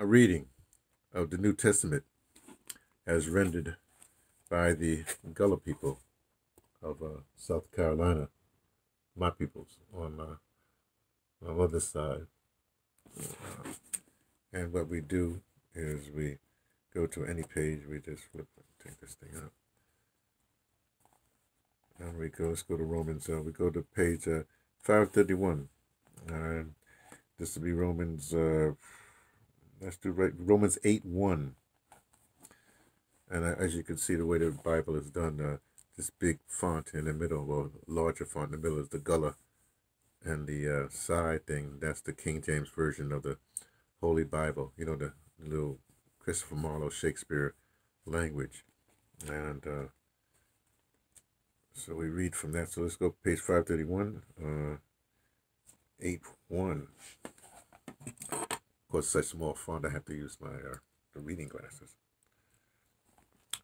a reading of the New Testament as rendered by the Gullah people of uh, South Carolina, my peoples on my, my mother's side. Uh, and what we do is we go to any page, we just flip, take this thing up. And we go, let's go to Romans, uh, we go to page uh, 531. And this will be Romans, uh, let's do right, Romans 8 1. And uh, as you can see, the way the Bible is done, uh, this big font in the middle, well, larger font in the middle is the Gullah. And the uh, side thing, that's the King James Version of the Holy Bible. You know, the little Christopher Marlowe Shakespeare language. And uh, so we read from that. So let's go page 531, uh, 8 1. Course, such small font, I have to use my uh, the reading glasses.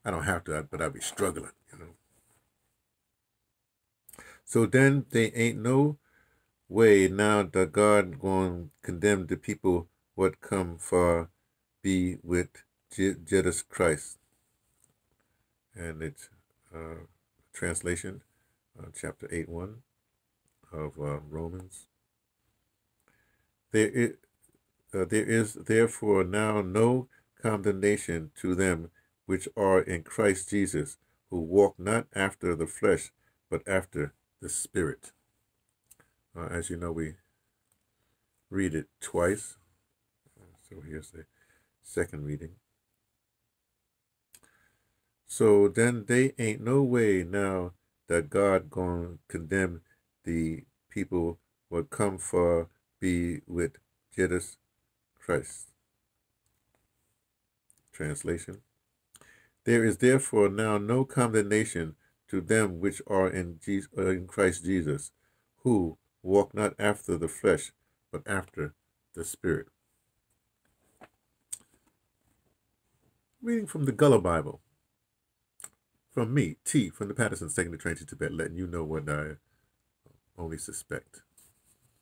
I don't have to, but I'd be struggling, you know. So then they ain't no way now that God going to condemn the people what come for be with Jesus Christ. And it's uh, translation, uh, chapter 8 1 of uh, Romans. There is, uh, there is therefore now no condemnation to them which are in Christ Jesus, who walk not after the flesh, but after the Spirit. Uh, as you know, we read it twice. So here's the second reading. So then they ain't no way now that God gonna condemn the people what come for be with Jesus Christ. Translation. There is therefore now no condemnation to them which are in, Jesus, uh, in Christ Jesus, who walk not after the flesh, but after the Spirit. Reading from the Gullah Bible. From me, T, from the Pattersons, taking the train to Tibet, letting you know what I only suspect.